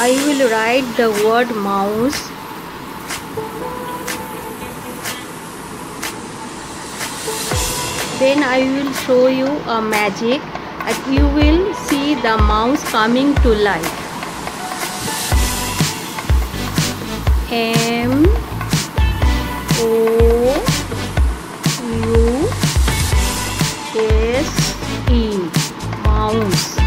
I will write the word mouse. Then I will show you a magic and you will see the mouse coming to life. M O U S E. Mouse.